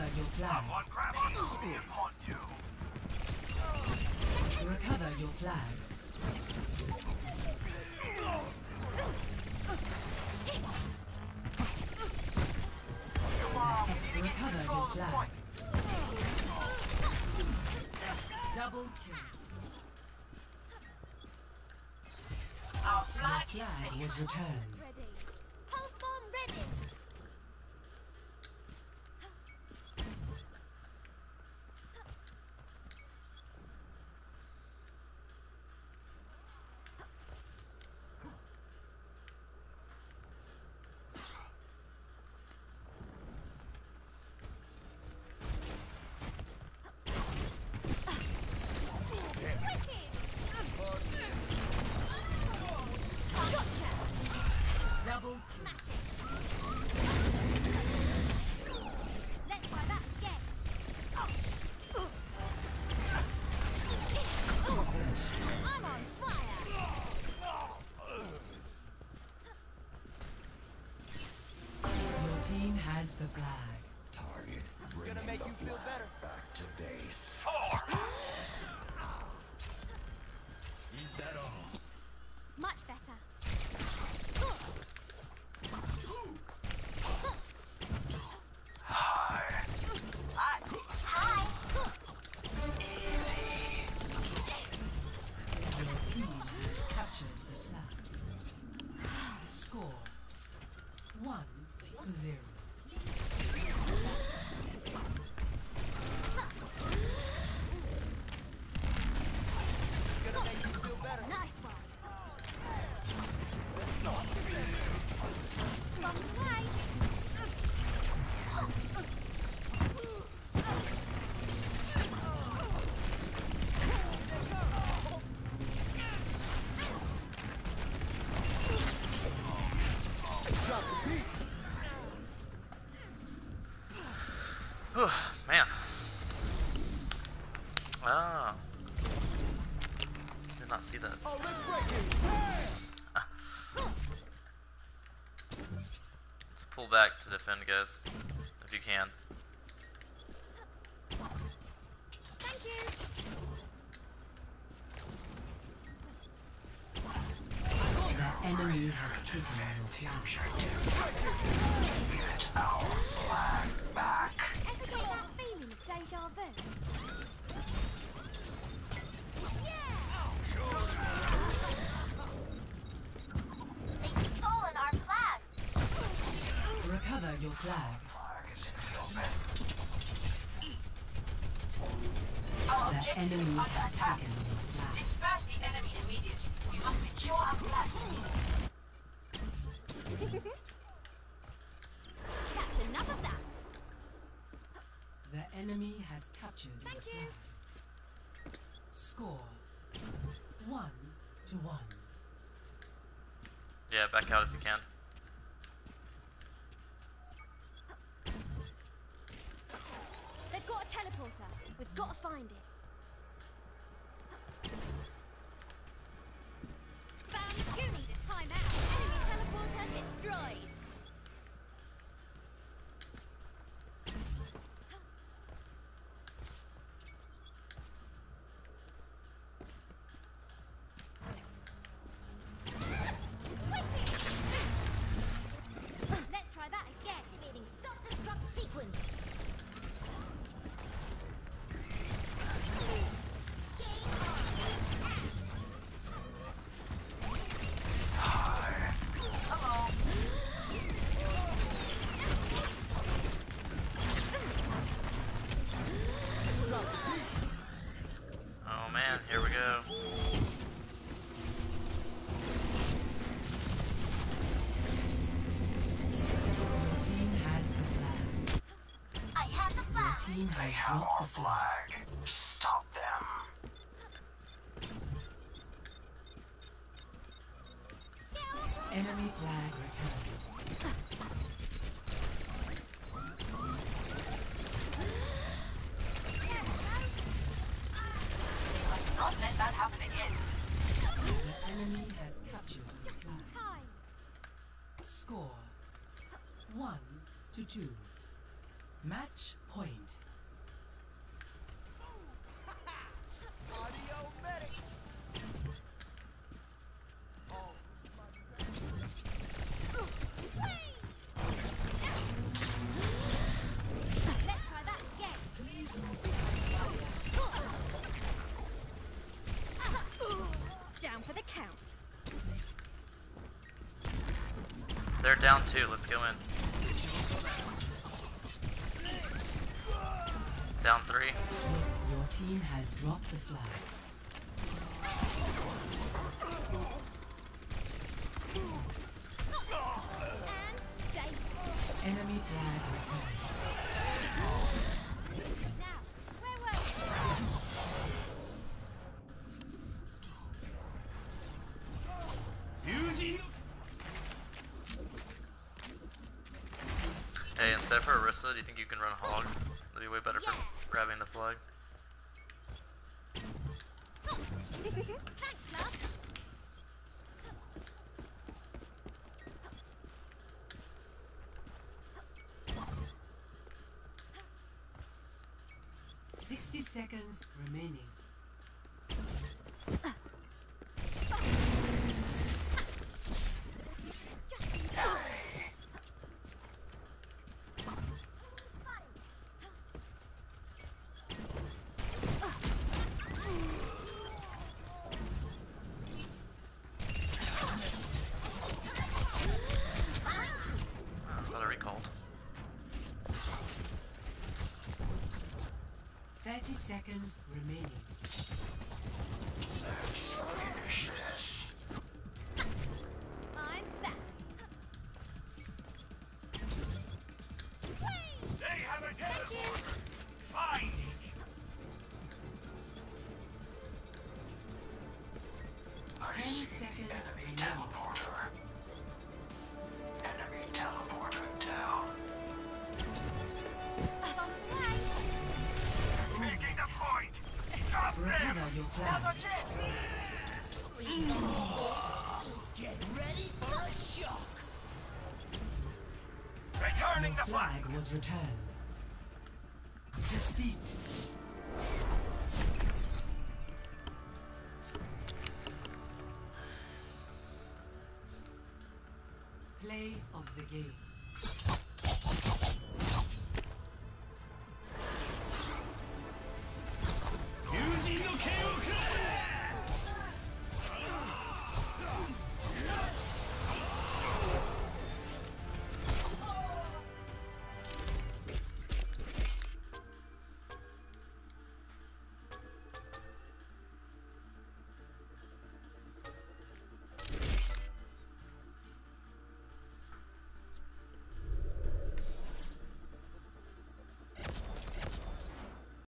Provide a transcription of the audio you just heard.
Recover your flag. Recover your flag. Recover your flag. Double kill. Your flag was returned. Has the flag. Target. Gonna make you feel better. Back to base. Is that all? Much better. Not see that. Oh, let's break it. Ah. Let's pull back to defend, guys. If you can. Thank you. The enemy has taken your flag. Ever get that feeling of deja vu? Recover your flag. The enemy has taken your flag. Disperse the enemy immediately. We must secure our flag. That's enough of that. The enemy has captured Thank you. flag. Score one to one. Yeah, back out if you can. Teleporter. We've got to find it. Dropped the flag. Stop them. Enemy flag returned. They're down two. Let's go in. Down three. Your team has dropped the flag. Enemy flag returned. Hey, instead for Orisa, do you think you can run Hog? That'd be way better for grabbing the flag. Sixty seconds remaining. 30 seconds remaining. I'm back. They have a teleporter. Find Ten seconds. Enemy. Recover your flag. get ready for a shock. Returning Your the flag. flag was returned. Defeat. Play of the game.